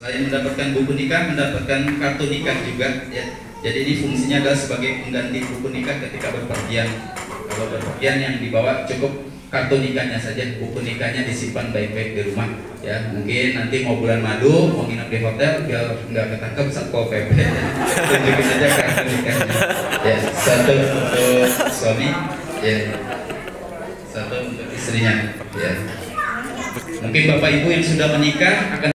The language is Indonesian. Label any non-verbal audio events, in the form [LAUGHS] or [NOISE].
Selain mendapatkan buku nikah, mendapatkan kartu nikah juga ya. Jadi ini fungsinya adalah sebagai pengganti buku nikah ketika berpergian. Kalau berpergian yang dibawa cukup kartu nikahnya saja, buku nikahnya disimpan baik-baik di rumah. Ya, mungkin nanti mau bulan madu, mau nginep di hotel, biar nggak ketangkep satpol pp. [LAUGHS] Tunjukin saja kartu nikahnya. Ya, satu untuk suami, ya, satu untuk istrinya. Ya. Mungkin bapak ibu yang sudah menikah akan